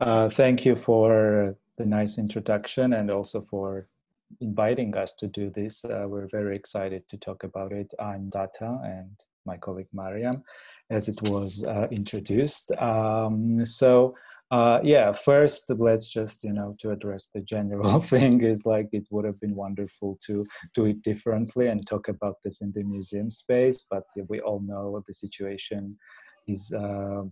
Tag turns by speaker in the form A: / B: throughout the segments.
A: Uh, thank you for the nice introduction and also for inviting us to do this. Uh, we're very excited to talk about it. I'm Data and my colleague Mariam, as it was uh, introduced. Um, so uh, yeah, first let's just you know to address the general thing is like it would have been wonderful to do it differently and talk about this in the museum space, but we all know the situation is uh,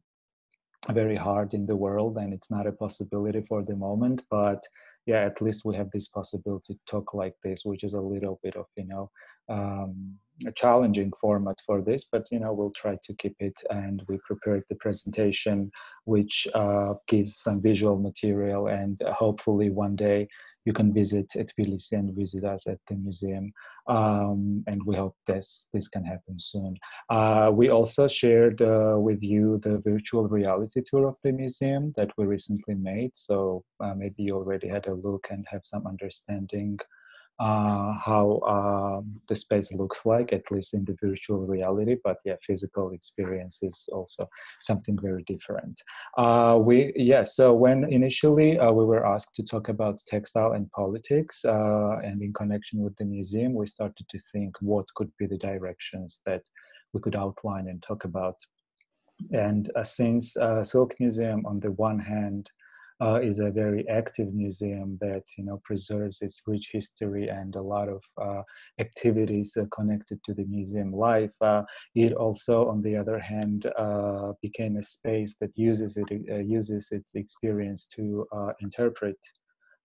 A: very hard in the world and it's not a possibility for the moment but yeah at least we have this possibility to talk like this which is a little bit of you know um, a challenging format for this but you know we'll try to keep it and we prepared the presentation which uh, gives some visual material and hopefully one day you can visit at Tbilisi and visit us at the museum. Um, and we hope this, this can happen soon. Uh, we also shared uh, with you the virtual reality tour of the museum that we recently made. So uh, maybe you already had a look and have some understanding uh, how um, the space looks like, at least in the virtual reality. But yeah, physical experience is also something very different. Uh, we yeah. So when initially uh, we were asked to talk about textile and politics, uh, and in connection with the museum, we started to think what could be the directions that we could outline and talk about. And uh, since uh, Silk Museum, on the one hand, uh, is a very active museum that you know preserves its rich history and a lot of uh, activities uh, connected to the museum life. Uh, it also, on the other hand, uh, became a space that uses it uh, uses its experience to interpret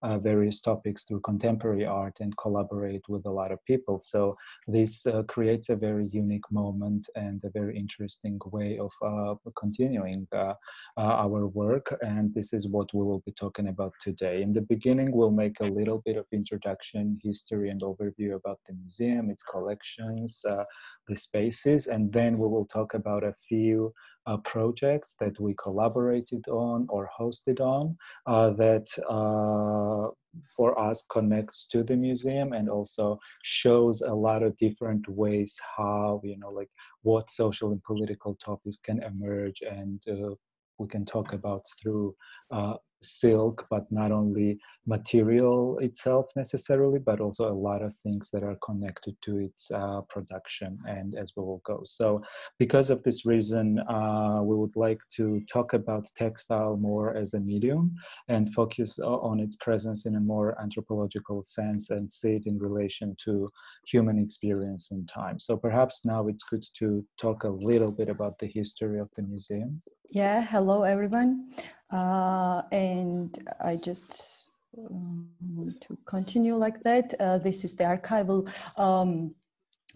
A: uh, various topics through contemporary art and collaborate with a lot of people. So this uh, creates a very unique moment and a very interesting way of uh, continuing uh, uh, our work. And this is what we will be talking about today. In the beginning, we'll make a little bit of introduction, history, and overview about the museum, its collections, uh, the spaces, and then we will talk about a few uh, projects that we collaborated on or hosted on uh, that uh, for us connects to the museum and also shows a lot of different ways how you know like what social and political topics can emerge and uh, we can talk about through uh, silk, but not only material itself necessarily, but also a lot of things that are connected to its uh, production and as we will go. So because of this reason, uh, we would like to talk about textile more as a medium and focus on its presence in a more anthropological sense and see it in relation to human experience in time. So perhaps now it's good to talk a little bit about the history of the museum.
B: Yeah, hello everyone. Uh, and I just um, want to continue like that. Uh, this is the archival um,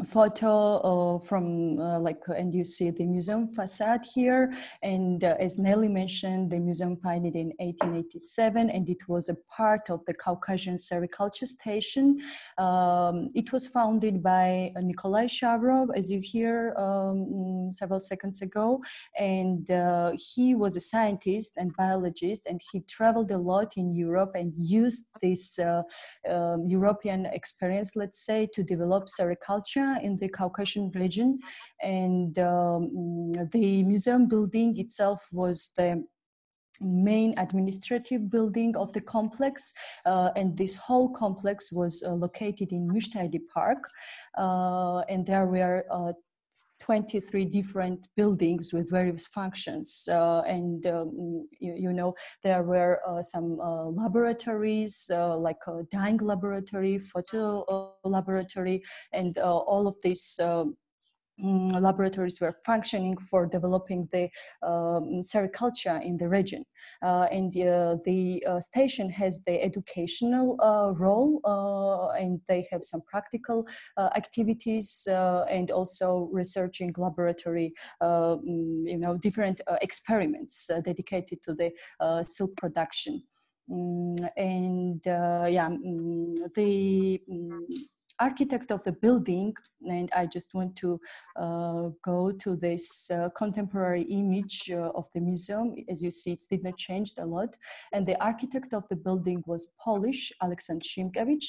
B: photo uh, from uh, like and you see the museum facade here. And uh, as Nelly mentioned the museum founded in 1887 and it was a part of the Caucasian sericulture station. Um, it was founded by uh, Nikolai Shavrov as you hear um, several seconds ago. And uh, he was a scientist and biologist and he traveled a lot in Europe and used this uh, um, European experience let's say to develop sericulture in the Caucasian region. And um, the museum building itself was the main administrative building of the complex uh, and this whole complex was uh, located in Mushtadi Park uh, and there were uh, 23 different buildings with various functions. Uh, and, um, you, you, know, there were uh, some uh, laboratories, uh, like a dyeing laboratory, photo uh, laboratory, and uh, all of these um, Mm, laboratories were functioning for developing the um, sericulture in the region. Uh, and uh, the uh, station has the educational uh, role uh, and they have some practical uh, activities and also researching laboratory, mm, you know, different experiments dedicated to the silk production. Mm, and yeah, mm, the architect of the building, and I just want to uh, go to this uh, contemporary image uh, of the museum. As you see, it did not change a lot. And the architect of the building was Polish, Alexander Szymkiewicz.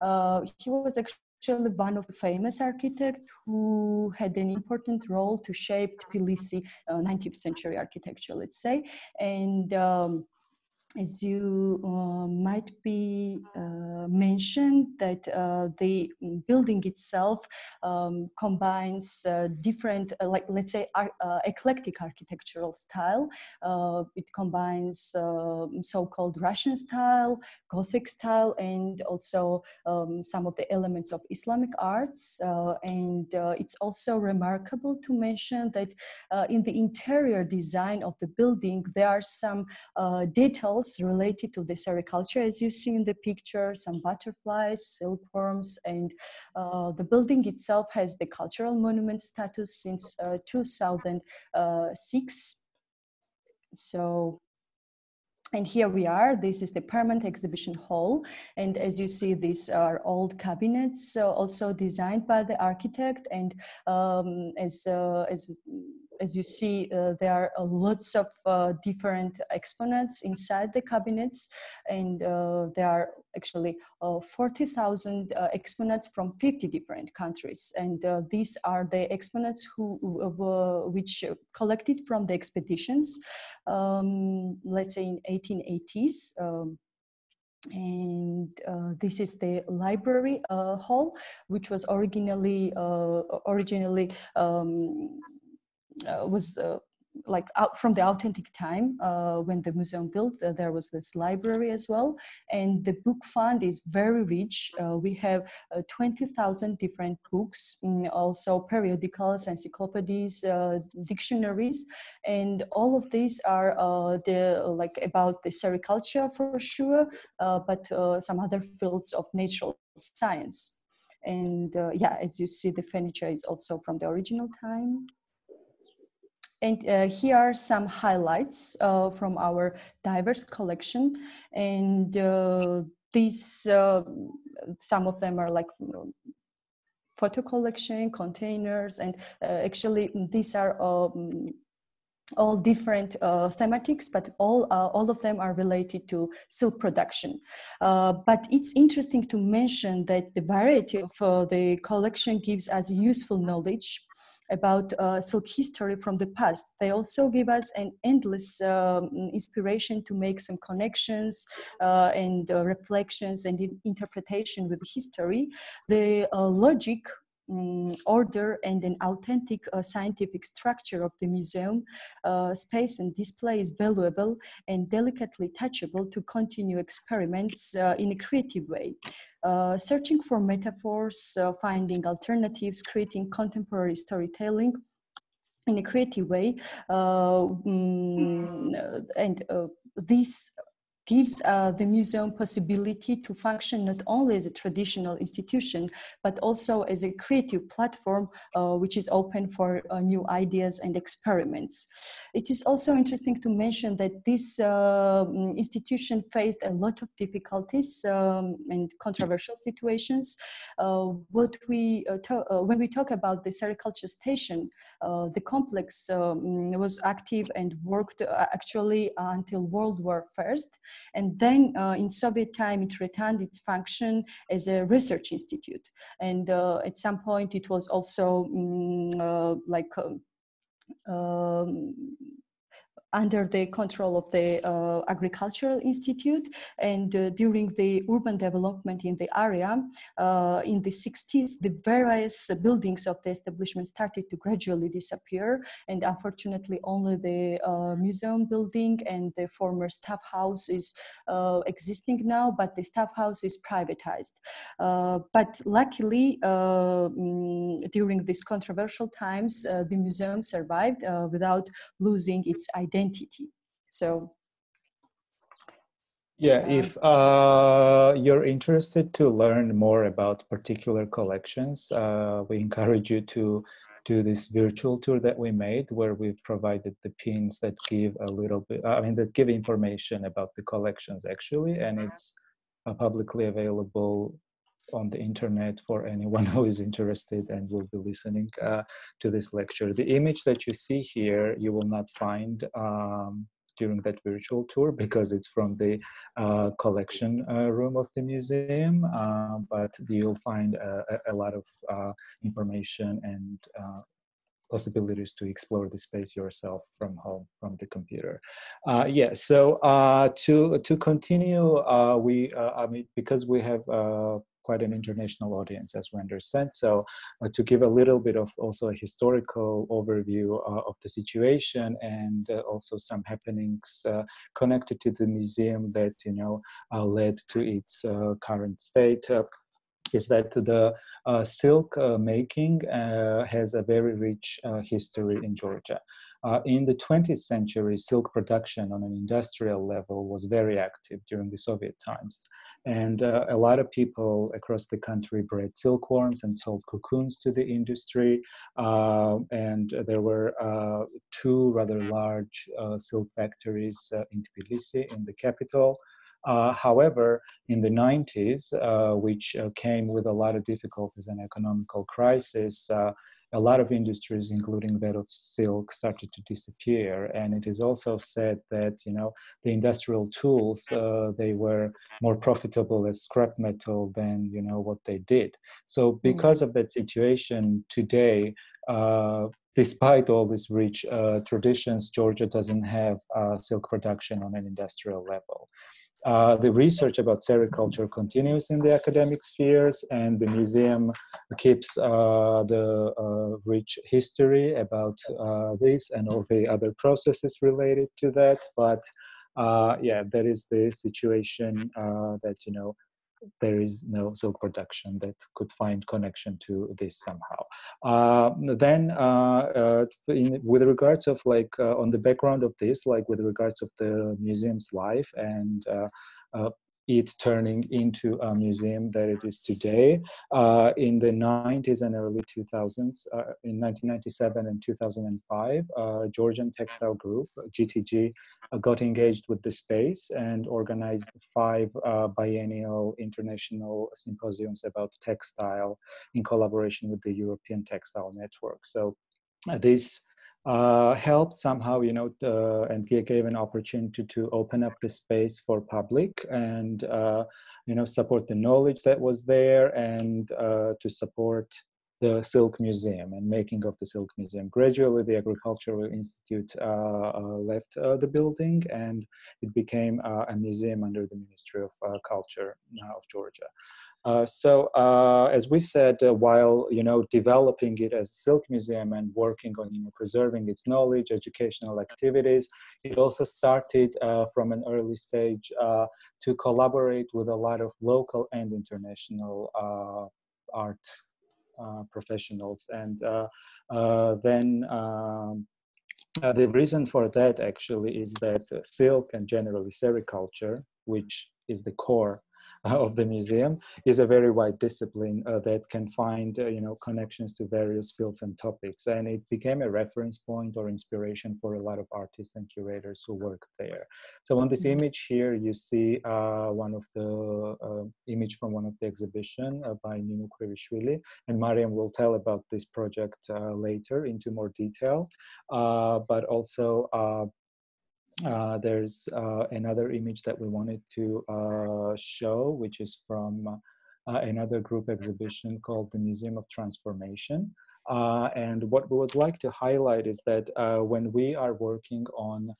B: Uh, he was actually one of the famous architects who had an important role to shape Tbilisi 19th uh, century architecture, let's say. And um, as you uh, might be uh, mentioned, that uh, the building itself um, combines uh, different, uh, like let's say, ar uh, eclectic architectural style. it combines um, so-called Russian style, Gothic style, and also um, some of the elements of Islamic arts. and it's also remarkable to mention that in the interior design of the building, there are some details related to the sericulture, as you see in the picture, some butterflies, silkworms, and uh, the building itself has the cultural monument status since uh, 2006. So and here we are, this is the permanent exhibition hall. And as you see, these are old cabinets, so also designed by the architect. And um, as, uh, as as you see, uh, there are uh, lots of uh, different exponents inside the cabinets, and uh, there are actually uh, 40,000 uh, exponents from 50 different countries. And these are the exponents who, which collected from the expeditions, um, let's say in 1880s. Um, and uh, this is the library uh, hall which was originally uh, originally um, uh, was uh, like out from the authentic time uh, when the museum built uh, there was this library as well. And the book fund is very rich. Uh, we have uh, 20000 different books mm, also periodicals encyclopedies dictionaries. And all of these are the like about the sericulture for sure but some other fields of natural science. And yeah as you see the furniture is also from the original time and uh, here are some highlights uh, from our diverse collection. And uh, these, uh, some of them are like photo collection, containers, and uh, actually these are um, all different uh, thematics, but all uh, all of them are related to silk production. Uh, but it's interesting to mention that the variety of uh, the collection gives us useful knowledge about uh, silk history from the past. They also give us an endless um, inspiration to make some connections uh, and uh, reflections and interpretation with history. The uh, logic um, order and an authentic uh, scientific structure of the museum uh, space and display is valuable and delicately touchable to continue experiments uh, in a creative way. Uh, searching for metaphors, uh, finding alternatives, creating contemporary storytelling in a creative way um, and this gives uh, the museum possibility to function not only as a traditional institution, but also as a creative platform uh, which is open for uh, new ideas and experiments. It is also interesting to mention that this um, institution faced a lot of difficulties um, and controversial situations. Uh, what we uh, uh, when we talk about the sericulture station, the complex um, was active and worked actually until World War First. And then uh, in Soviet time, it retained its function as a research institute. And uh, at some point, it was also um, like um, um under the control of the uh, Agricultural Institute. And uh, during the urban development in the area, uh, in the 60s, the various buildings of the establishment started to gradually disappear. And unfortunately, only the uh, museum building and the former staff house is uh, existing now, but the staff house is privatized. Uh, but luckily, mm, during these controversial times, the museum survived without losing its identity identity. So
A: yeah, um, if uh, you're interested to learn more about particular collections, uh, we encourage you to do this virtual tour that we made where we've provided the pins that give a little bit, I mean, that give information about the collections actually, and it's uh, publicly available on the internet for anyone who is interested and will be listening uh, to this lecture. The image that you see here, you will not find um, during that virtual tour because it's from the uh, collection uh, room of the museum, uh, but you'll find a, a lot of uh, information and uh, possibilities to explore the space yourself from home from the computer uh, yeah so uh, to to continue uh, we i mean because we have quite an international audience as we understand so uh, to give a little bit of also a historical overview of the situation and also some happenings connected to the museum that you know led to its current state is that the uh, silk uh, making uh, has a very rich uh, history in Georgia. Uh, in the 20th century, silk production on an industrial level was very active during the Soviet times. And uh, a lot of people across the country bred silkworms and sold cocoons to the industry. and there were two rather large silk factories in Tbilisi, in the capital. Uh, however, in the 90s, uh, which uh, came with a lot of difficulties and economical crisis, uh, a lot of industries, including that of silk, started to disappear. And it is also said that you know the industrial tools uh, they were more profitable as scrap metal than you know what they did. So mm. because of that situation today. Uh, despite all these rich traditions, Georgia doesn't have silk production on an industrial level. Uh, the research about sericulture continues in the academic spheres, and the museum keeps uh, the uh, rich history about uh, this and all the other processes related to that. But uh, yeah, that is the situation that you know there is no silk production that could find connection to this somehow. Uh, then, uh, uh, in, with regards of like uh, on the background of this, like with regards of the museum's life and uh, uh, it turning into a museum that it is today. Uh, in the 90s and early 2000s, uh, in 1997 and 2005, uh, Georgian Textile Group, GTG, uh, got engaged with the space and organized five uh, biennial international symposiums about textile in collaboration with the European Textile Network. So uh, this uh, helped somehow, you know, uh, and gave an opportunity to open up the space for public and, uh, you know, support the knowledge that was there and uh, to support the Silk Museum and making of the Silk Museum. Gradually, the Agricultural Institute uh, uh, left the building and it became a museum under the Ministry of Culture of Georgia. Uh, so uh, as we said, uh, while you know developing it as a silk museum and working on you know, preserving its knowledge, educational activities, it also started uh, from an early stage uh, to collaborate with a lot of local and international art professionals. And then um, the reason for that actually is that silk and generally sericulture, which is the core of the museum is a very wide discipline uh, that can find uh, you know connections to various fields and topics and it became a reference point or inspiration for a lot of artists and curators who work there so on this mm-hmm. image here you see uh, one of the uh, image from one of the exhibition uh, by Ninu Krivishvili and Mariam will tell about this project uh, later into more detail but also uh, there's uh, another image that we wanted to uh, show, which is from uh, another group exhibition called the Museum of Transformation. Uh, and what we would like to highlight is that when we are working on,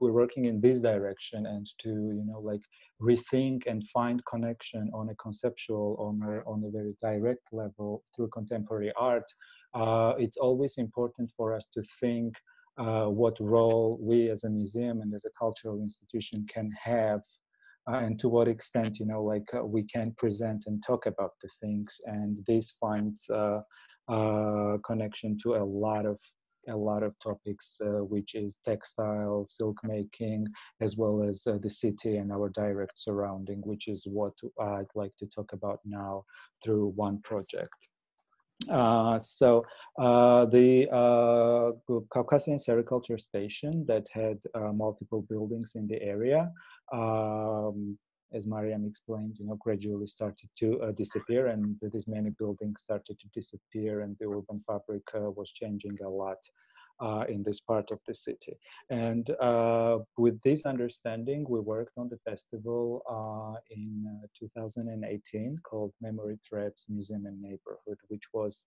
A: we're working in this direction and to, you know, like rethink and find connection on a conceptual, on a, on a very direct level through contemporary art, it's always important for us to think uh, what role we as a museum and as a cultural institution can have uh, and to what extent you know like uh, we can present and talk about the things. And this finds uh, uh, connection to a lot of a lot of topics which is textile silk making as well as the city and our direct surrounding which is what i'd like to talk about now through one project uh, so uh, the uh, Caucasian Sericulture Station that had uh, multiple buildings in the area, um, as Mariam explained, you know, gradually started to uh, disappear, and these many buildings started to disappear, and the urban fabric was changing a lot uh, in this part of the city. And uh, with this understanding, we worked on the festival uh, in uh, 2018 called Memory Threads Museum and Neighborhood, which was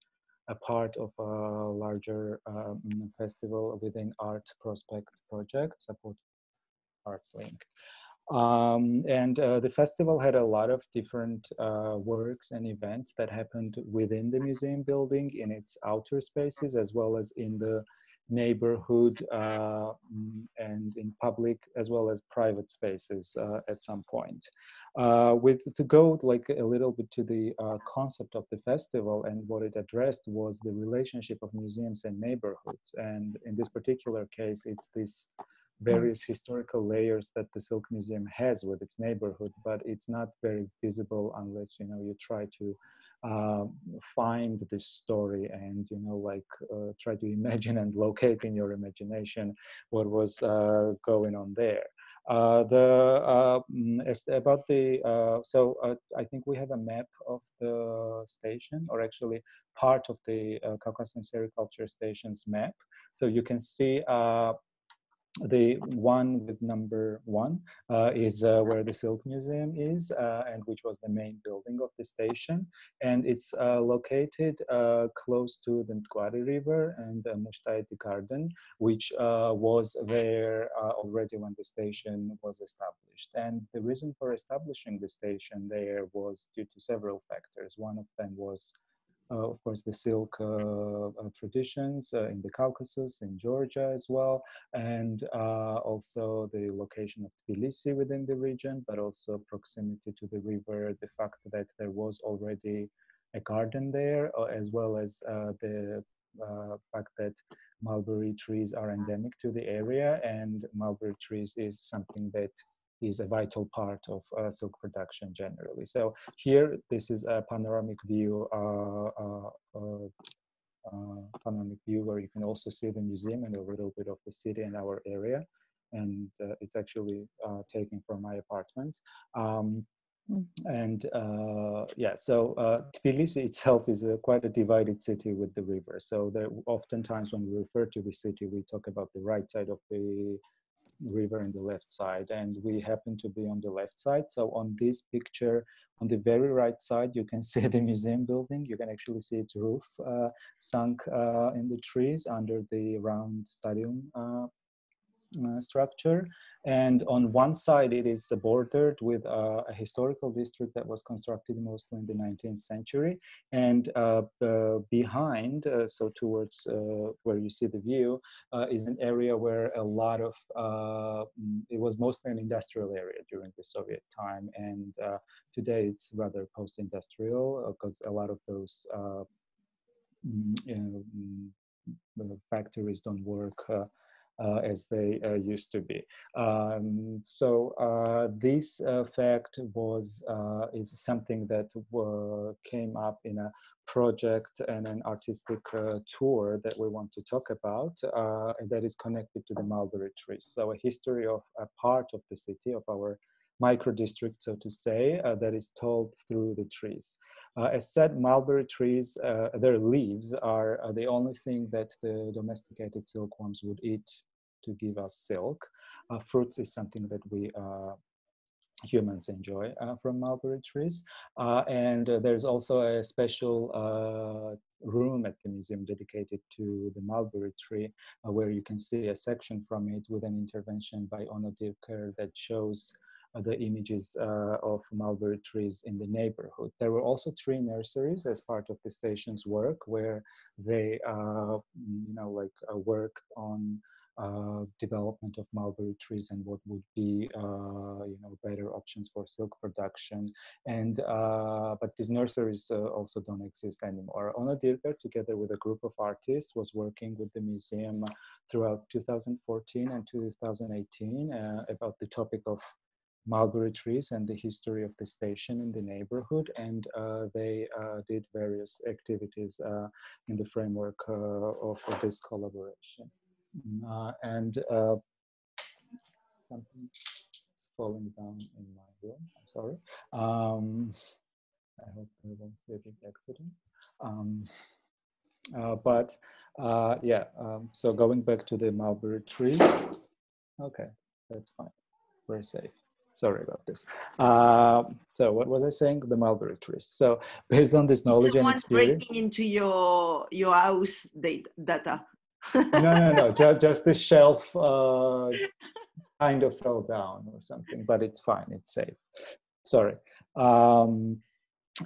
A: a part of a larger um, festival within Art Prospect project, support Arts Link. Um, and uh, the festival had a lot of different uh, works and events that happened within the museum building in its outer spaces as well as in the neighborhood uh, mm, and in public as well as private spaces uh, at some point. Uh, with to go like a little bit to the uh, concept of the festival and what it addressed was the relationship of museums and neighborhoods. And in this particular case, it's this various historical layers that the Silk Museum has with its neighborhood, but it's not very visible unless you know you try to uh, find this story and you know like uh, try to imagine and locate in your imagination what was uh, going on there. Uh, the uh, mm, about the uh, so I think we have a map of the station or actually part of the Caucasian sericulture station's map. So you can see the one with number one uh, is uh, where the Silk Museum is, uh, and which was the main building of the station. And it's uh, located uh, close to the Mtkvari River and uh, Mushtaiti Garden, which uh, was there already when the station was established. And the reason for establishing the station there was due to several factors. One of them was of course, the silk uh, uh, traditions in the Caucasus, in Georgia as well, and also the location of Tbilisi within the region, but also proximity to the river, the fact that there was already a garden there, as well as the uh, fact that mulberry trees are endemic to the area and mulberry trees is something that is a vital part of uh, silk production generally. So here, this is a panoramic view, uh, uh, uh, uh, panoramic view where you can also see the museum and a little bit of the city and our area. And it's actually taken from my apartment. Um, mm. and uh, yeah, so uh, Tbilisi itself is a, quite a divided city with the river. So there, oftentimes when we refer to the city, we talk about the right side of the river in the left side and we happen to be on the left side. So on this picture on the very right side you can see the museum building. You can actually see its roof uh, sunk uh, in the trees under the round stadium uh, structure. And on one side, it is bordered with uh, a historical district that was constructed mostly in the 19th century. And uh, behind, uh, so towards where you see the view, is an area where a lot of, mm, it was mostly an industrial area during the Soviet time. And today it's rather post-industrial because a lot of those mm, you know, mm, factories don't work as they uh, used to be. Um, so uh, this fact was is something that came up in a project and an artistic uh, tour that we want to talk about uh, that is connected to the mulberry trees. So a history of a part of the city, of our micro district, so to say, uh, that is told through the trees. as said, mulberry trees, their leaves are the only thing that the domesticated silkworms would eat to give us silk. Uh, fruits is something that we uh, humans enjoy uh, from mulberry trees. Uh, and uh, there's also a special uh, room at the museum dedicated to the mulberry tree, where you can see a section from it with an intervention by Ono Dirker that shows the images of mulberry trees in the neighborhood. There were also tree nurseries as part of the station's work, where they, you know, like worked on uh, development of mulberry trees and what would be uh, you know better options for silk production. And uh, but these nurseries uh, also don't exist anymore. Ono Dirker together with a group of artists was working with the museum throughout 2014 and 2018 uh, about the topic of mulberry trees and the history of the station in the neighborhood. And uh, they uh, did various activities uh, in the framework of this collaboration. Uh, and uh, something is falling down in my room. I'm sorry. Um, I hope I won't be a big accident. Um, uh, but uh, yeah, um, so going back to the mulberry tree. Okay, that's fine. Very safe. sorry about this. Uh, so what was I saying? The mulberry trees. So based on this knowledge and experience,
C: breaking into your your house data.
A: No, no, no. Just, just the shelf uh, kind of fell down or something, but it's fine. It's safe. Sorry. Um,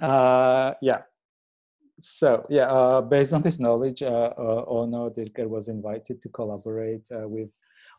A: uh, yeah. So yeah, uh, based on this knowledge, uh, uh, Ono Dirker was invited to collaborate uh, with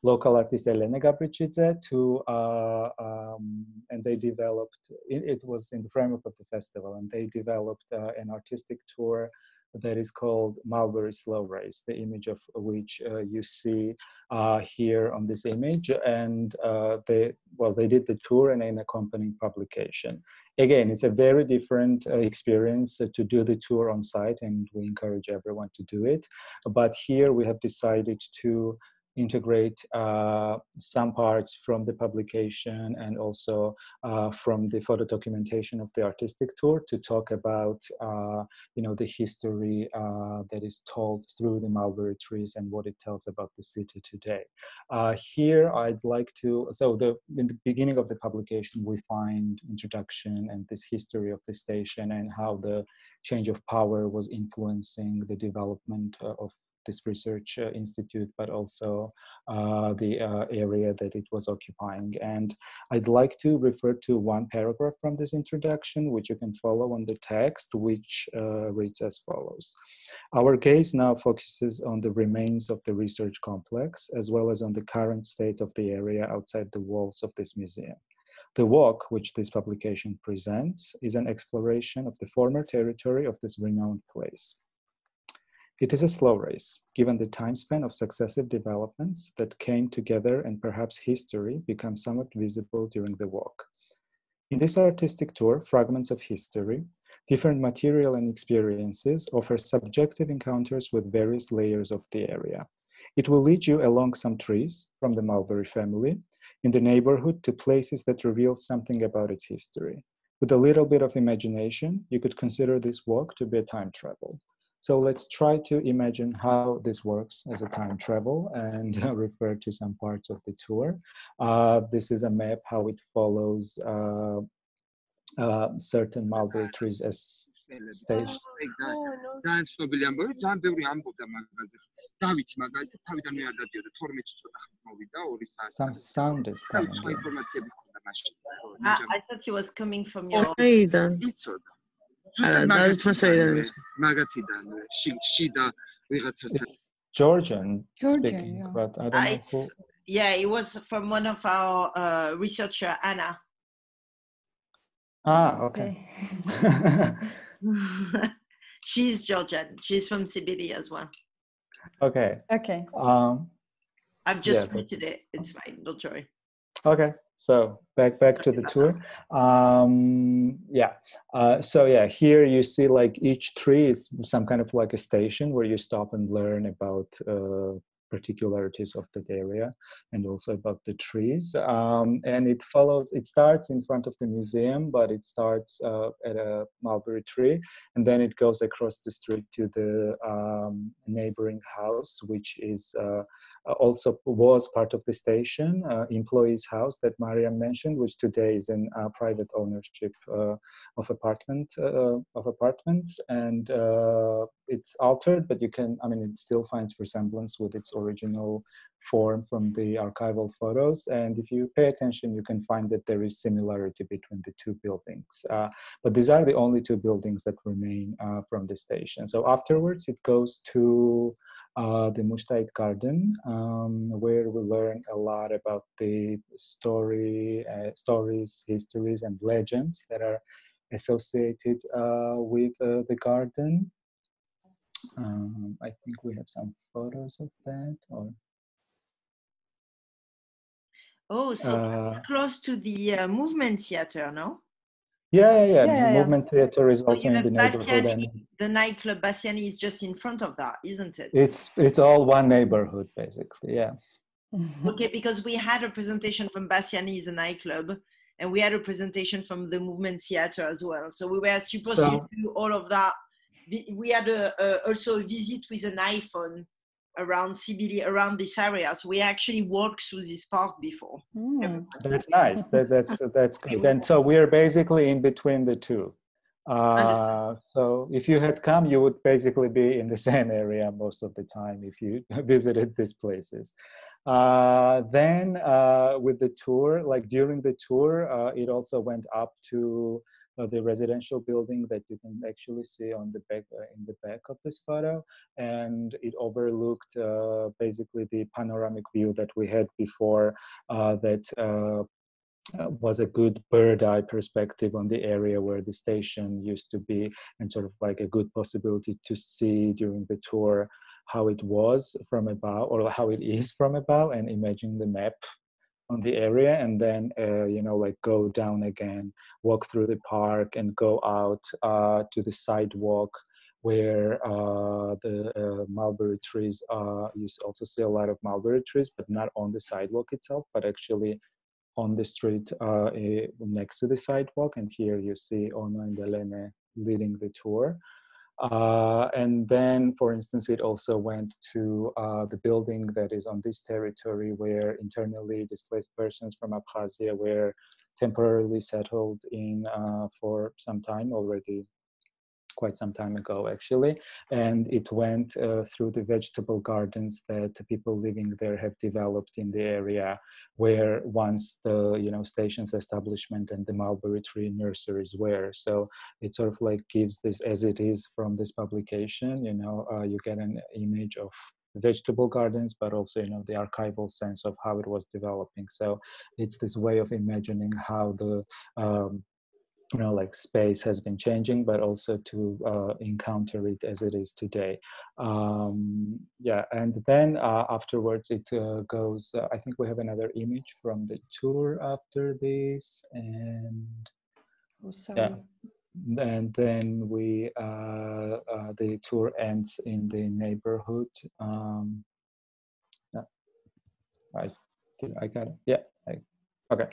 A: local artist Elena Gabrichidze to, uh, um, and they developed, it, it, was in the framework of the festival, and they developed uh, an artistic tour that is called Mulberry Slow Race, the image of which uh, you see uh, here on this image. And uh, they, well, they did the tour and an accompanying publication. Again, it's a very different uh, experience to do the tour on site, and we encourage everyone to do it. But here we have decided to integrate uh, some parts from the publication and also uh, from the photo documentation of the artistic tour to talk about uh, you know the history uh, that is told through the mulberry trees and what it tells about the city today. Uh, here i'd like to so the in the beginning of the publication we find introduction and this history of the station and how the change of power was influencing the development uh, of this research uh, institute, but also uh, the uh, area that it was occupying. And I'd like to refer to one paragraph from this introduction, which you can follow on the text, which reads as follows. Our gaze now focuses on the remains of the research complex, as well as on the current state of the area outside the walls of this museum. The walk, which this publication presents, is an exploration of the former territory of this renowned place. It is a slow race, given the time span of successive developments that came together and perhaps history becomes somewhat visible during the walk. In this artistic tour, Fragments of History, different material and experiences offer subjective encounters with various layers of the area. It will lead you along some trees from the mulberry family in the neighborhood to places that reveal something about its history. With a little bit of imagination, you could consider this walk to be a time travel. So let's try to imagine how this works as a time travel and refer to some parts of the tour. Uh, this is a map how it follows uh, uh, certain mulberry trees as stage.
D: ძალიან ცნობილი ამბავი, ძალიან ბევრი ამბობდა მაგაზე. დავით მაგალითად თავიდან მე არ დადიოდა 12 წუთი ხით მოვიდა 2 საათი.
A: Some sound is coming.
D: ინფორმაციები ქონდა მაშინ.
C: I thought he was coming from your.
D: აიდან. იცოდა. მაგათიდან შიდა ვიღაცასთან
A: Georgian,
B: Georgian
A: speaking,
B: yeah.
A: but I don't know who.
C: Yeah, it was from one of our uh, researcher, Anna.
A: Ah, okay.
C: She's Georgian. She's from Siberia as well.
A: okay.
B: Okay.
A: Um,
C: I've just
A: Yeah, but-
C: printed it. It's fine. Don't worry.
A: okay. So back back to the tour. Um, yeah. Uh, so yeah, here you see like each tree is some kind of like a station where you stop and learn about uh, particularities of that area and also about the trees. Um, and it follows. It starts in front of the museum, but it starts uh, at a mulberry tree, and then it goes across the street to the um, neighboring house, which is uh, also was part of the station, uh, employees' house that Mariam mentioned, which today is in uh, private ownership uh, of apartment uh, of apartments, and uh, it's altered, but you can, I mean, it still finds resemblance with its original form from the archival photos. And if you pay attention, you can find that there is similarity between the two buildings. Uh, but these are the only two buildings that remain uh, from the station. So afterwards, it goes to uh, the Mushtahid Garden, um, where we learn a lot about the story, uh, stories, histories, and legends that are associated uh, with uh, the garden. Um, I think we have some photos of that. Or
C: Oh, so
A: Uh,
C: it's close to the uh, movement theater, no?
A: Yeah, yeah, yeah.
B: Yeah,
A: the
B: yeah, yeah.
A: Movement Theater is also
C: you
A: in
C: have
A: the neighborhood, and
C: the nightclub Bassiani is just in front of that, isn't it?
A: it's it's all one neighborhood basically. Yeah.
C: Okay, because we had a presentation from Bassiani's nightclub, and we had a presentation from the Movement Theater as well. So we were supposed to do all of that. We had a, a, also a visit with an iPhone around CBD, around this area. So we actually walked through this park before.
B: Mm.
A: That's nice. That, that's that's good. And so we're basically in between the two. Uh, so if you had come, you would basically be in the same area most of the time if you visited these places. Uh, then uh, with the tour, like during the tour, uh, it also went up to uh, the residential building that you can actually see on the back uh, in the back of this photo, and it overlooked uh, basically the panoramic view that we had before. that was a good bird eye perspective on the area where the station used to be, and sort of like a good possibility to see during the tour how it was from above or how it is from above and imagine the map the area and then uh, you know like go down again walk through the park and go out uh, to the sidewalk where uh, the uh, mulberry trees are. You also see a lot of mulberry trees but not on the sidewalk itself but actually on the street uh, eh, next to the sidewalk. And here you see Ono and Elene leading the tour uh, and then, for instance, it also went to uh, the building that is on this territory where internally displaced persons from Abkhazia were temporarily settled in uh, for some time already quite some time ago actually and it went uh, through the vegetable gardens that people living there have developed in the area where once the you know stations establishment and the mulberry tree nurseries were. So it sort of like gives this as it is from this publication you know uh, you get an image of vegetable gardens but also you know the archival sense of how it was developing. So it's this way of imagining how the um, you know like space has been changing but also to uh, encounter it as it is today. Um, yeah and then uh, afterwards it uh, goes uh, i think we have another image from the tour after this and
B: oh, sorry.
A: yeah and then we uh, uh, the tour ends in the neighborhood um, yeah, I, I got it. Yeah I, okay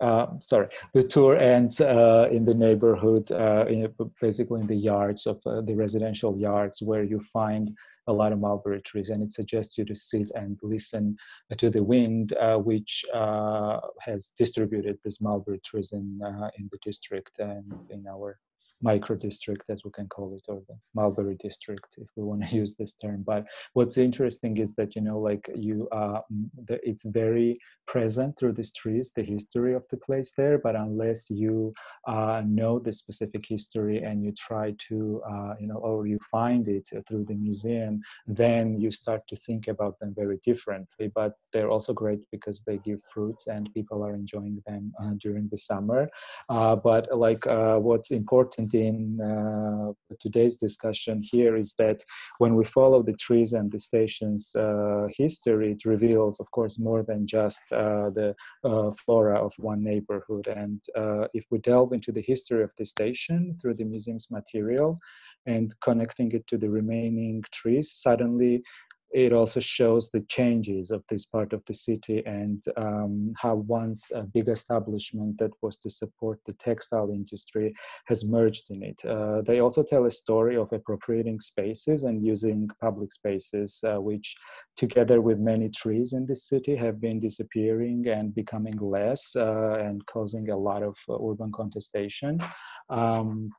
A: uh, sorry, the tour ends uh, in the neighborhood, uh, in, basically in the yards of uh, the residential yards where you find a lot of mulberry trees, and it suggests you to sit and listen to the wind, uh, which uh, has distributed these mulberry trees in in the district and in our micro district, as we can call it, or the mulberry district, if we want to use this term. But what's interesting is that you know, like you, uh, it's very present through these trees, the history of the place there. But unless you uh, know the specific history and you try to, uh, you know, or you find it through the museum, then you start to think about them very differently. But they're also great because they give fruits and people are enjoying them uh, during the summer. Uh, but like uh, what's important in uh, today's discussion here is that when we follow the trees and the station's uh, history, it reveals, of course, more than just uh, the uh, flora of one neighborhood. And uh, if we delve into the history of the station through the museum's material and connecting it to the remaining trees, suddenly it also shows the changes of this part of the city and um, how once a big establishment that was to support the textile industry has merged in it. Uh, they also tell a story of appropriating spaces and using public spaces, uh, which together with many trees in the city have been disappearing and becoming less uh, and causing a lot of uh, urban contestation. Um,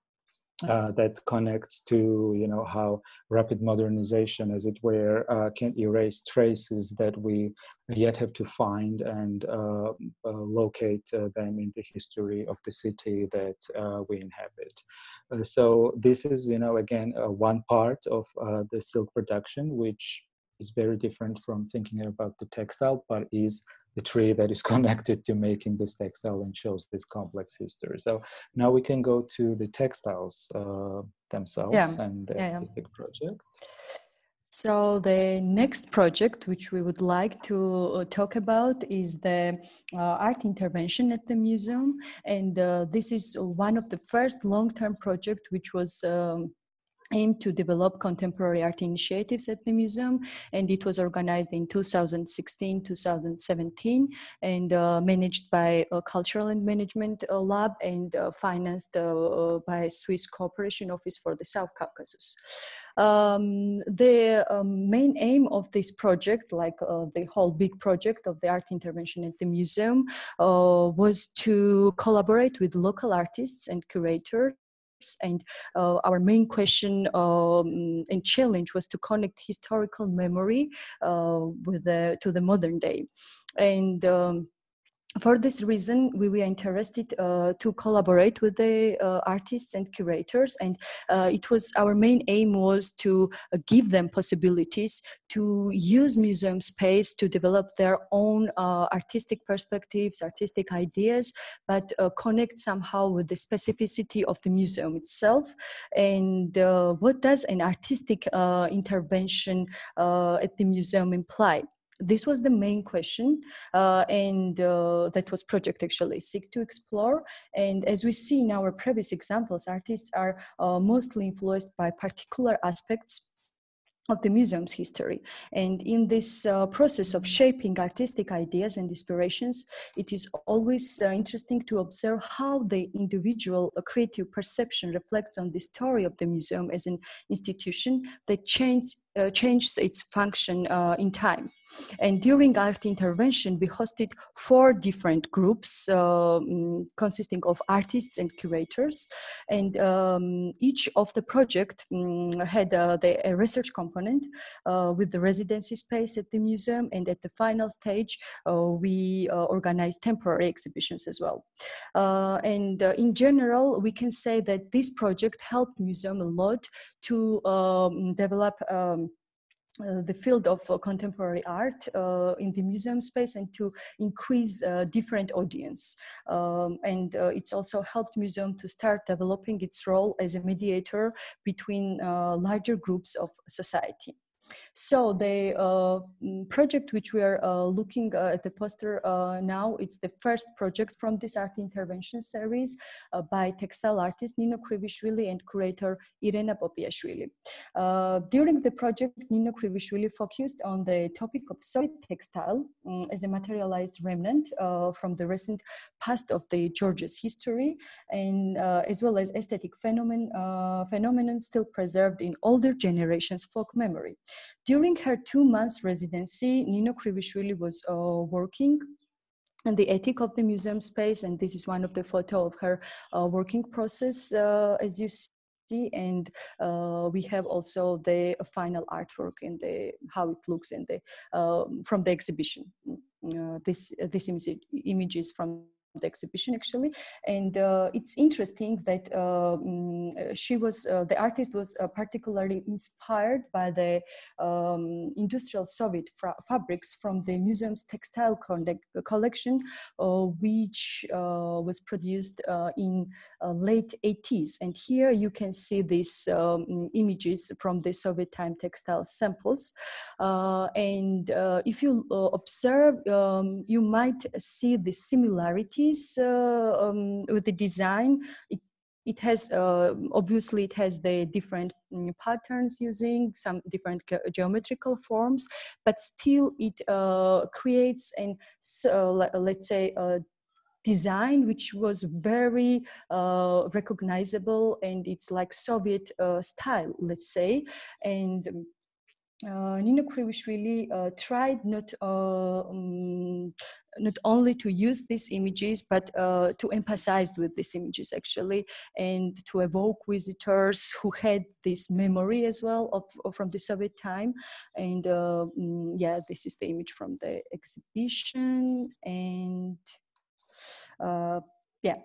A: uh, that connects to you know how rapid modernization as it were uh, can erase traces that we yet have to find and uh, uh locate uh, them in the history of the city that uh, we inhabit. So this is you know again one part of the silk production which is very different from thinking about the textile but is the tree that is connected to making this textile and shows this complex history. So now we can go to the textiles uh, themselves
B: yeah.
A: and the
B: yeah,
A: yeah. project.
B: So the next project, which we would like to uh, talk about, is the uh, art intervention at the museum, and uh, this is one of the first long-term project which was um, aimed to develop contemporary art initiatives at the museum and it was organized in 2016 2017 and uh, managed by a cultural and management uh, lab and uh, financed uh, by swiss cooperation office for the south caucasus. Um, the um, main aim of this project like uh, the whole big project of the art intervention at the museum was to collaborate with local artists and curators and uh, our main question um, and challenge was to connect historical memory uh, with the, to the modern day. And um, for this reason, we were interested uh, to collaborate with the uh, artists and curators, and uh, it was our main aim was to uh, give them possibilities to use museum space to develop their own uh, artistic perspectives, artistic ideas, but uh, connect somehow with the specificity of the museum itself. And what does an artistic intervention at the museum imply? This was the main question uh, and uh, that was project actually seek to explore and as we see in our previous examples artists are uh, mostly influenced by particular aspects of the museum's history. And in this uh, process of shaping artistic ideas and inspirations, it is always uh, interesting to observe how the individual uh, creative perception reflects on the story of the museum as an institution that changed, uh, changed its function uh, in time. And during art intervention, we hosted four different groups um, consisting of artists and curators. And um, each of the project um, had uh, the, a research component uh, with the residency space at the museum. And at the final stage, uh, we uh, organized temporary exhibitions as well. Uh, and in general, we can say that this project helped museum a lot to um, develop um, uh, the field of uh, contemporary art uh, in the museum space and to increase uh, different audience. Um, and uh, it's also helped museum to start developing its role as a mediator between larger groups of society. So the uh, mm, project which we are uh, looking uh, at the poster uh, now, it's the first project from this art intervention series uh, by textile artist Nino Kvrivishvili and curator Irena Popiashvili. During the project, Nino Kvrivishvili focused on the topic of Soviet textile um, as a materialized remnant from the recent past of the Georgia's history, and as well as aesthetic phenomenon, phenomenon still preserved in older generations' folk memory. During her two months residency, Nino Kvrivishvili was uh, working and the ethic of the museum space and this is one of the photo of her uh, working process uh, as you see. And uh, we have also the final artwork and the how it looks in the um, from the exhibition. Uh, this this image, images from the exhibition actually. And uh, it's interesting that uh, mm, she was uh, the artist was uh, particularly inspired by the um, industrial soviet fabrics from the museum's textile collection uh, which uh, was produced in late 80s and here you can see these um, images from the soviet time textile samples. And if you observe um, you might see the similarity uh, um, with the design. It, it has uh, obviously it has the different mm, patterns using some different ge geometrical forms, but still it uh, creates an let's say a design which was very uh, recognizable and it's like Soviet uh, style, let's say. And uh, Nino Kvrivishvili uh, tried not um, not only to use these images but uh, to emphasize with these images actually and to evoke visitors who had this memory as well of, of from the Soviet time. And uh, mm, yeah this is the image from the exhibition and uh, yeah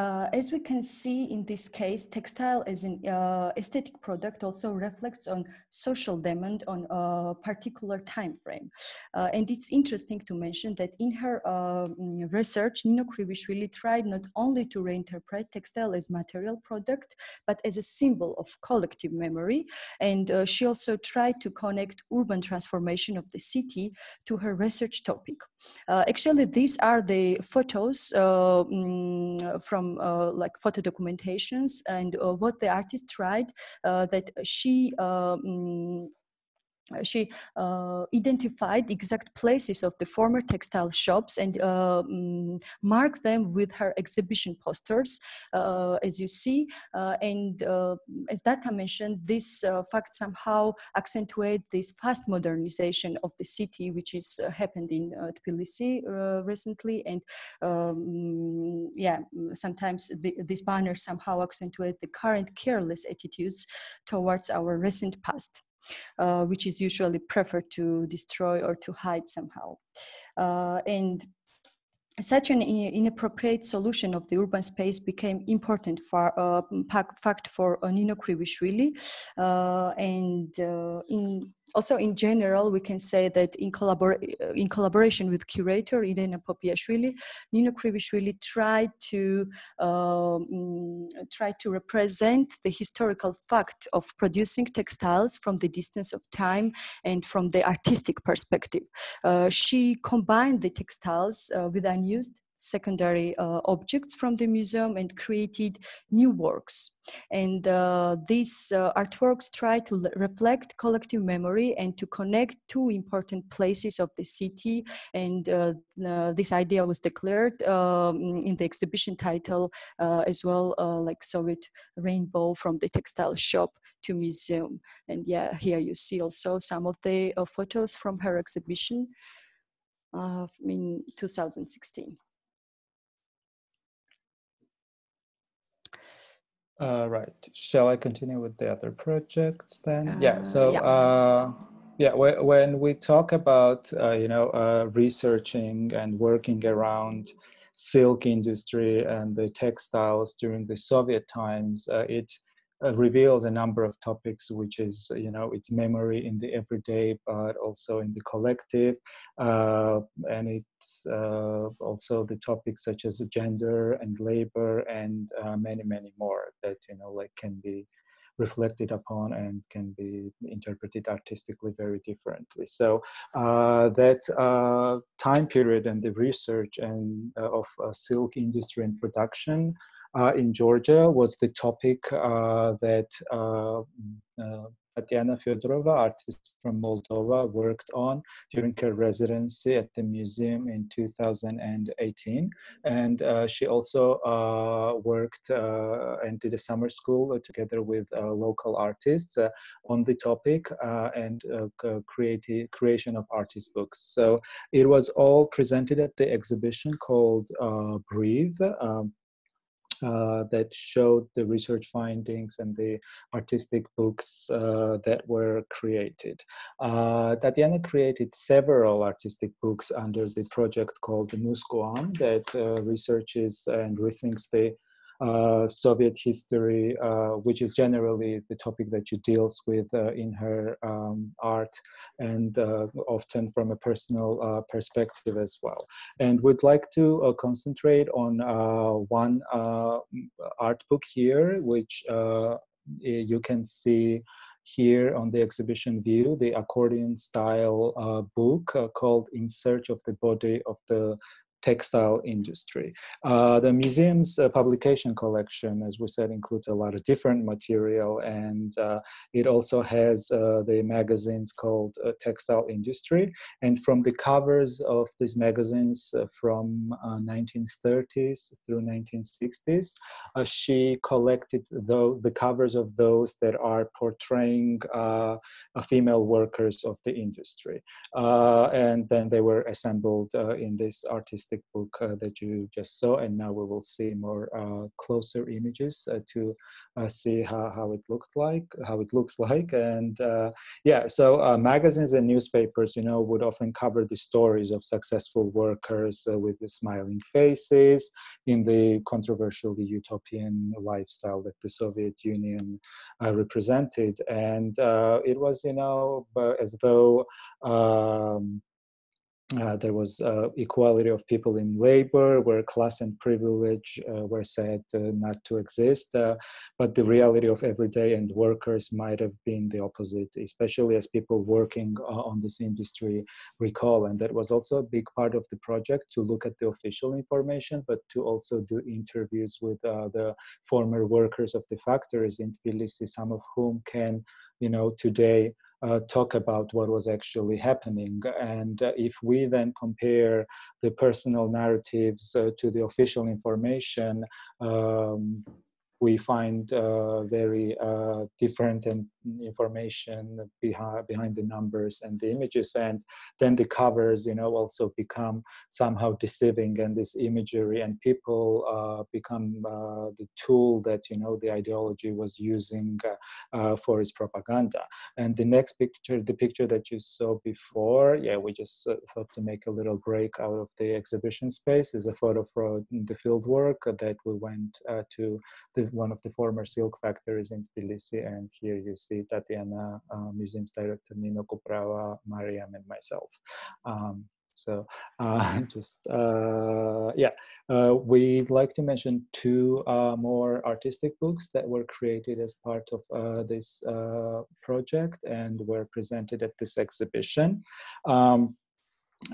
B: uh, as we can see in this case, textile as an uh, aesthetic product also reflects on social demand on a particular time frame. Uh, and it's interesting to mention that in her um, research, Nino Kvrivishvili tried not only to reinterpret textile as material product, but as a symbol of collective memory. And uh, she also tried to connect urban transformation of the city to her research topic. Uh, actually, these are the photos uh, mm, from some like photo documentations and what the artist tried that she um, uh, she uh, identified exact places of the former textile shops and uh, mm, marked them with her exhibition posters, uh, as you see. Uh, and uh, as Data mentioned, this fact somehow accentuate this fast modernization of the city, which is happened in Tbilisi recently. And um, yeah, sometimes the, this banner somehow accentuate the current careless attitudes towards our recent past uh, which is usually preferred to destroy or to hide somehow. Uh, and such an inappropriate solution of the urban space became important for, uh, fact for Nino Kvrivishvili. Uh, and uh, in also in general, we can say that in, collabor- in collaboration with curator Irina Popiashvili, Nino Kvrivishvili tried to um, try to represent the historical fact of producing textiles from the distance of time and from the artistic perspective. Uh, she combined the textiles uh, with unused secondary uh, objects from the museum and created new works. And uh, these uh, artworks try to reflect collective memory and to connect two important places of the city. And uh, uh, this idea was declared um, in the exhibition title uh, as well, like Soviet Rainbow from the textile shop to museum. And yeah, here you see also some of the photos from her exhibition in 2016.
A: Uh, right. Shall I continue with the other projects then? Uh, yeah. So, yeah. Uh, yeah, when we talk about, uh, you know, uh, researching and working around silk industry and the textiles during the Soviet times, uh, it uh, reveals a number of topics, which is, you know, it's memory in the everyday, but also in the collective. Uh, and it's uh, also the topics such as gender and labor and uh, many, many more that, you know, like can be reflected upon and can be interpreted artistically very differently. So uh, that uh, time period and the research and uh, of silk industry and production uh, in Georgia was the topic uh, that uh, uh, Tatiana Fyodorova, artist from Moldova, worked on during her residency at the museum in 2018. And uh, she also uh, worked uh, and did a summer school together with local artists on the topic and creative, creation of artist books. So it was all presented at the exhibition called Breathe. Um, uh, that showed the research findings and the artistic books uh, that were created. Uh, Tatiana created several artistic books under the project called the Nusquam that uh, researches and rethinks the Soviet history, uh, which is generally the topic that she deals with uh, in her um, art and uh, often from a personal uh, perspective as well. And we'd like to concentrate on one art book here, which you can see here on the exhibition view, the accordion style uh, book uh, called In Search of the Body of the textile industry. Uh, the museum's uh, publication collection, as we said, includes a lot of different material, and uh, it also has uh, the magazines called uh, Textile Industry. And from the covers of these magazines uh, from 1930s through 1960s, she collected the, the covers of those that are portraying female workers of the industry. and then they were assembled in this artistic book uh, that you just saw, and now we will see more uh, closer images uh, to see how, how it looked like, how it looks like, and yeah. So magazines and newspapers, you know, would often cover the stories of successful workers with smiling faces in the controversially utopian lifestyle that the Soviet Union represented, and it was, you know, as though. Um, uh, there was uh, equality of people in labor, where class and privilege uh, were said uh, not to exist. Uh, but the reality of everyday and workers might have been the opposite, especially as people working on this industry recall. And that was also a big part of the project to look at the official information, but to also do interviews with the former workers of the factories in Tbilisi, some of whom can, you know, today uh, talk about what was actually happening. And uh, if we then compare the personal narratives uh, to the official information, um, we find uh, very uh, different and information behind behind the numbers and the images and then the covers you know also become somehow deceiving and this imagery and people uh, become uh, the tool that you know the ideology was using uh, uh, for its propaganda and the next picture the picture that you saw before yeah we just thought to make a little break out of the exhibition space is a photo from the field work that we went to the one of the former silk factories in Tbilisi. And here you see Tatiana, uh, museum's director Nino Kuprava, Mariam, and myself. Um, so uh, just, uh, yeah, uh, we'd like to mention two uh, more artistic books that were created as part of uh, this uh, project and were presented at this exhibition. Um,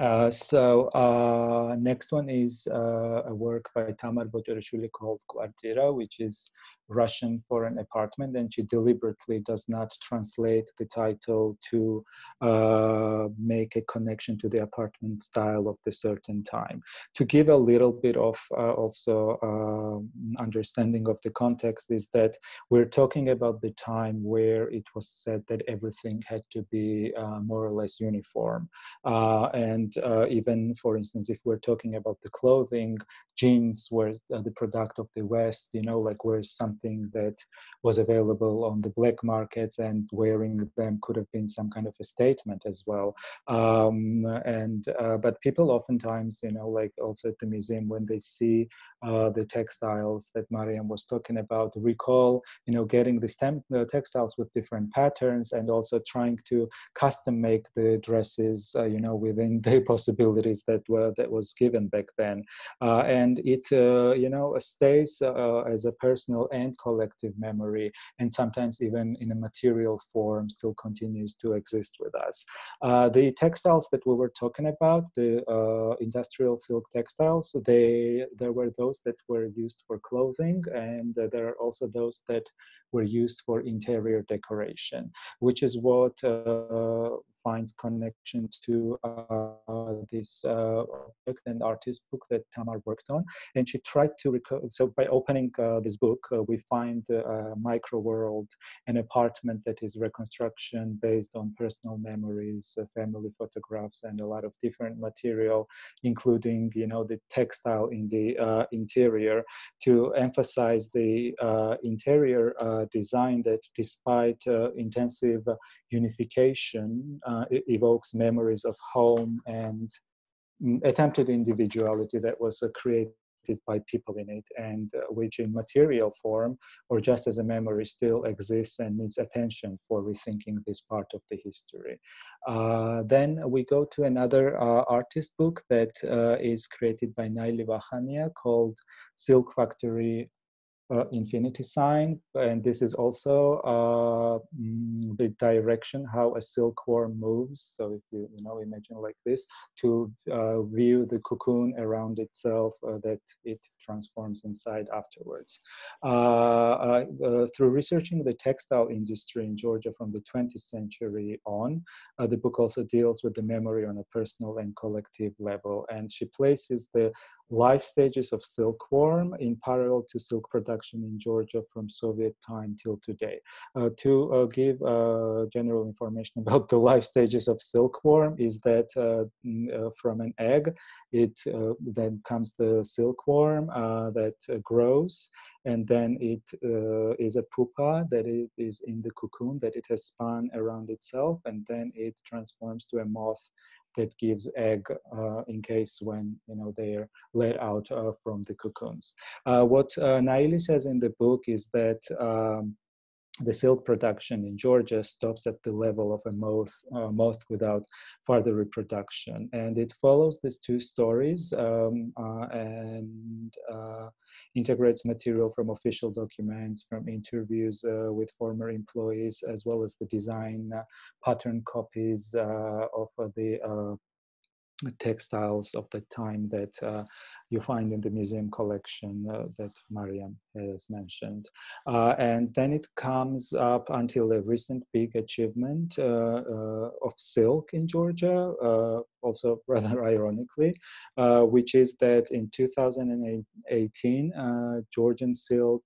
A: uh, so uh, next one is uh, a work by Tamar Botorishvili called Kvartira, which is Russian for an apartment, and she deliberately does not translate the title to uh, make a connection to the apartment style of the certain time. To give a little bit of uh, also uh, understanding of the context is that we're talking about the time where it was said that everything had to be uh, more or less uniform. Uh, and uh, even, for instance, if we're talking about the clothing, jeans were the product of the West, you know, like where some something that was available on the black markets and wearing them could have been some kind of a statement as well. Um, and uh, but people oftentimes you know like also at the museum when they see uh, the textiles that mariam was talking about recall you know getting the stem uh, textiles with different patterns and also trying to custom make the dresses uh, you know within the possibilities that were that was given back then. Uh, and it uh, you know stays as a personal and collective memory, and sometimes even in a material form still continues to exist with us. Uh, the textiles that we were talking about, the uh, industrial silk textiles, they there were those that were used for clothing, and uh, there are also those that were used for interior decoration, which is what uh, finds connection to uh, this uh, book and artist book that Tamar worked on. And she tried to, record, so by opening uh, this book, uh, we find a micro world, an apartment that is reconstruction based on personal memories, uh, family photographs, and a lot of different material, including, you know, the textile in the uh, interior to emphasize the interior design that despite intensive unification uh, evokes memories of home and mm, attempted individuality that was uh, created by people in it and uh, which in material form or just as a memory still exists and needs attention for rethinking this part of the history. Uh, then we go to another uh, artist book that uh, is created by Naili Vakhania called Silk Factory uh, infinity sign and this is also uh, mm, the direction how a silkworm moves. So if you you know imagine like this to uh, view the cocoon around itself uh, that it transforms inside afterwards. Uh, uh, through researching the textile industry in georgia from the 20th century on the book also deals with the memory on a personal and collective level and she places the life stages of silkworm in parallel to silk production in Georgia from Soviet time till today. Uh, to uh, give uh, general information about the life stages of silkworm is that uh, uh, from an egg, it uh, then comes the silkworm that grows, and then it is a pupa that it is in the cocoon that it has spun around itself, and then it transforms to a moth that gives egg uh, in case when you know they are let out uh, from the cocoons. Uh, what Naili says in the book is that um, the silk production in Georgia stops at the level of a moth, uh, moth without further reproduction. And it follows these two stories um, uh, and uh, integrates material from official documents, from interviews uh, with former employees, as well as the design uh, pattern copies uh, of the textiles of the time that uh, you find in the museum collection uh, that Mariam has mentioned. Uh, and then it comes up until a recent big achievement uh, uh, of silk in Georgia, uh, also rather ironically, which is that in 2018, Georgian silk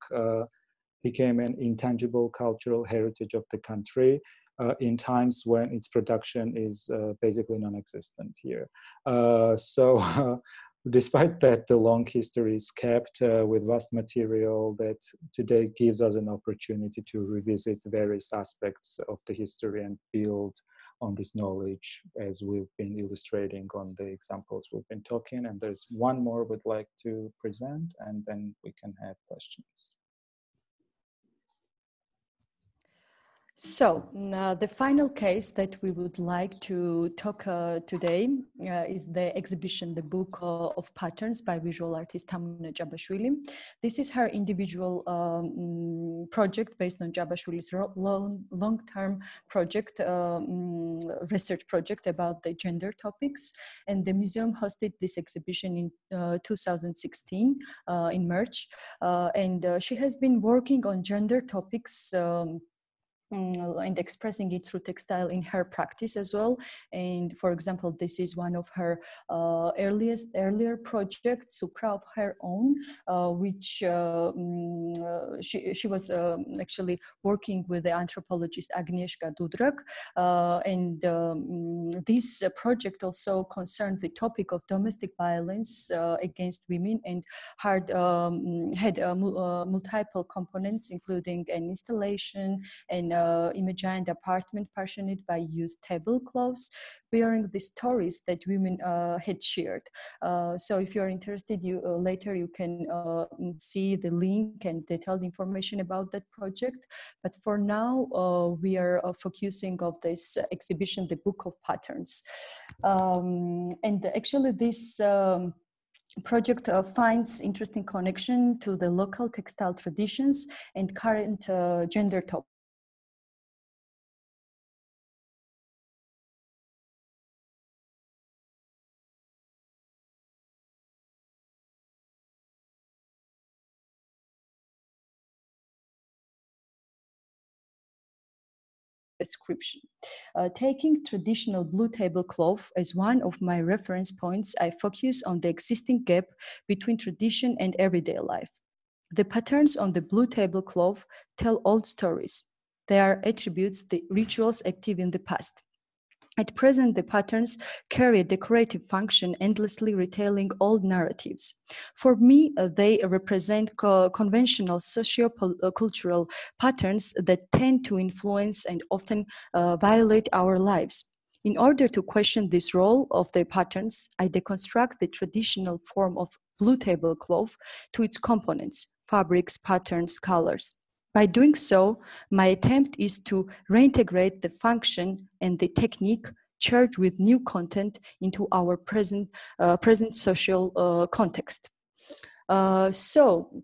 A: became an intangible cultural heritage of the country uh, in times when its production is uh, basically non-existent here. Uh, so despite that, the long history is kept uh, with vast material that today gives us an opportunity to revisit various aspects of the history and build on this knowledge as we've been illustrating on the examples we've been talking. And there's one more we'd like to present and then we can have questions.
B: So uh, the final case that we would like to talk uh, today uh, is the exhibition, the book uh, of patterns by visual artist Tamuna Jabashvili. This is her individual um, project based on Jabashvili's long, long-term project, um, research project about the gender topics. And the museum hosted this exhibition in uh, 2016 uh, in March. and she has been working on gender topics um, and expressing it through textile in her practice as well. And for example, this is one of her uh, earliest earlier projects, Supra of her own, uh, which uh, mm, uh she, she was um, actually working with the anthropologist Agnieszka Dudrak. Uh, and um, this project also concerned the topic of domestic violence uh, against women and had, um, had multiple components, including an installation and uh, imagined apartment partitioned by used tablecloths bearing the stories that women uh, had shared. Uh, so if you're interested, you uh, later you can uh, see the link and detailed information about that project. But for now, uh, we are focusing of this exhibition, the Book of Patterns. Um, and actually this um, project uh, finds interesting connection to the local textile traditions and current uh, gender topics. Description. Uh, taking traditional blue tablecloth as one of my reference points, I focus on the existing gap between tradition and everyday life. The patterns on the blue tablecloth tell old stories. They are attributes, the rituals active in the past. At present, the patterns carry a decorative function, endlessly retailing old narratives. For me, uh, they represent co conventional socio-cultural patterns that tend to influence and often uh, violate our lives. In order to question this role of the patterns, I deconstruct the traditional form of blue tablecloth to its components, fabrics, patterns, colors. By doing so, my attempt is to reintegrate the function and the technique charged with new content into our present, uh, present social uh, context. Uh, so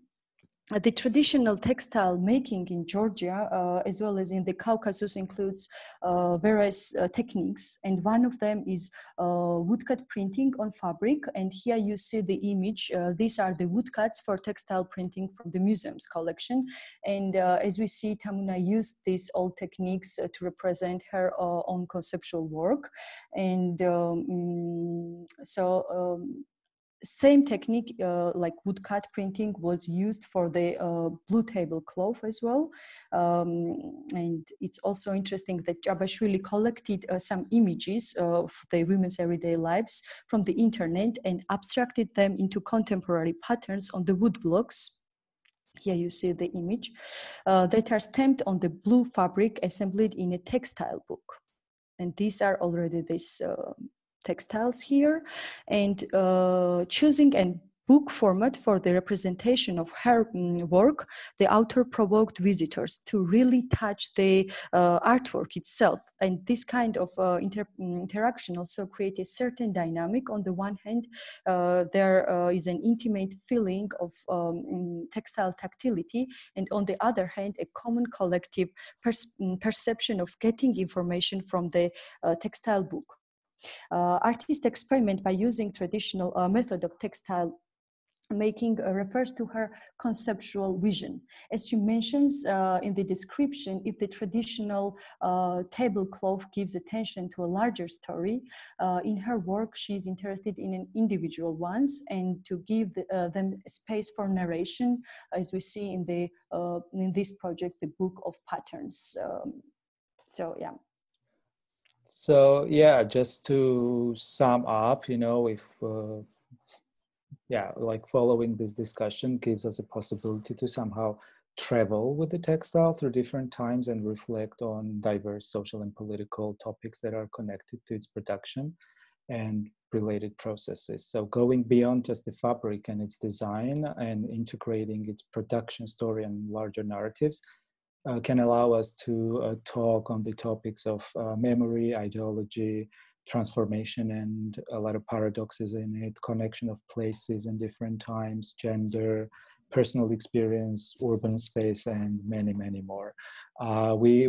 B: the traditional textile making in Georgia, uh, as well as in the Caucasus, includes uh, various uh, techniques, and one of them is uh, woodcut printing on fabric. And here you see the image. Uh, these are the woodcuts for textile printing from the museum's collection. And as we see, Tamuna used these old techniques to represent her own conceptual work. And um, so um, same technique uh, like woodcut printing was used for the uh, blue tablecloth as well. Um, and it's also interesting that Jabashvili collected uh, some images of the women's everyday lives from the internet and abstracted them into contemporary patterns on the wood blocks here you see the image uh, that are stamped on the blue fabric assembled in a textile book and these are already this uh, textiles here and uh, choosing and book format for the representation of her um, work, the author provoked visitors to really touch the uh, artwork itself. And this kind of uh, inter mm, interaction also creates a certain dynamic. On the one hand, uh, there uh, is an intimate feeling of um, textile tactility, and on the other hand, a common collective mm, perception of getting information from the uh, textile book. Uh, artists experiment by using traditional uh, method of textile making uh, refers to her conceptual vision. As she mentions uh, in the description, if the traditional uh, tablecloth gives attention to a larger story, uh, in her work she is interested in an individual ones and to give the, them space for narration, as we see in the in this project, the Book of Patterns. Um, so yeah.
A: So yeah, just to sum up, you know, if uh, yeah, like following this discussion gives us a possibility to somehow travel with the textile through different times and reflect on diverse social and political topics that are connected to its production and related processes. So going beyond just the fabric and its design and integrating its production story and larger narratives uh, can allow us to uh, talk on the topics of uh, memory, ideology, transformation and a lot of paradoxes in it connection of places and different times gender personal experience urban space and many many more. Uh, we